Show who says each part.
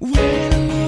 Speaker 1: Wait a